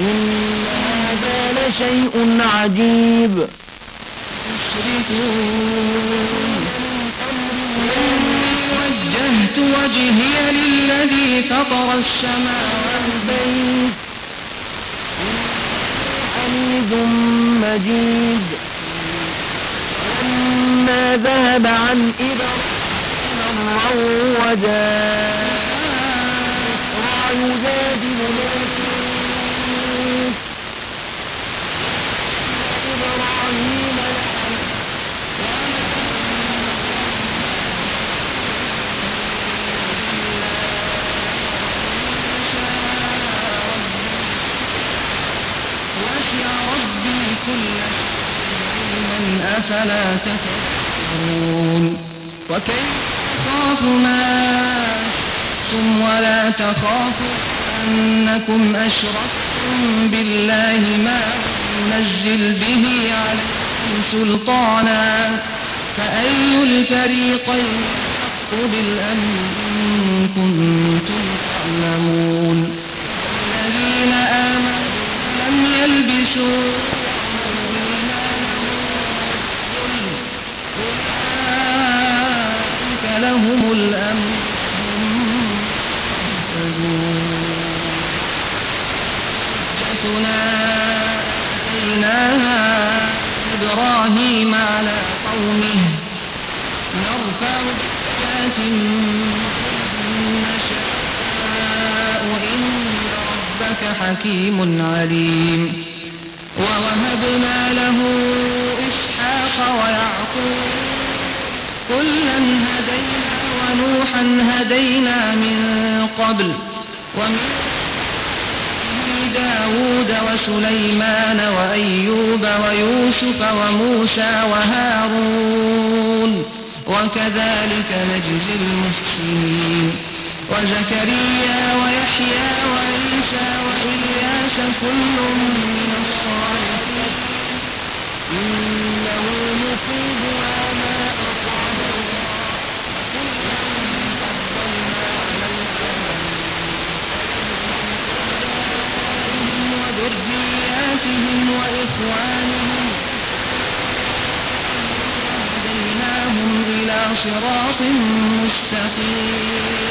إن هذا لشيء عجيب. وجهت وجهي للذي فطر السماوات. والبيت حميد مجيد. لما ذهب عن إبراهيم الروع وجاء يجادلنا أفلا تفكرون وكيف تخاف ما أشركتم ولا تخافوا أنكم أشركتم بالله ما نزل به عليكم سلطانا؟ فأي الفريقين حق بالأمن إن كنتم تعلمون؟ لهم الأمن حجتنا أتيناها إبراهيم على قومه نرفع درجات نشاء إن ربك حكيم عليم ووهبنا له إسحاق ويعقوب كلا هدينا ونوحا هدينا من قبل ومن داود وسليمان وأيوب ويوسف وموسى وهارون وكذلك نجزي المحسنين وزكريا ويحيى وعيسى وإلياس كل من الصالحين إنه مصيبها صراط مستقيم.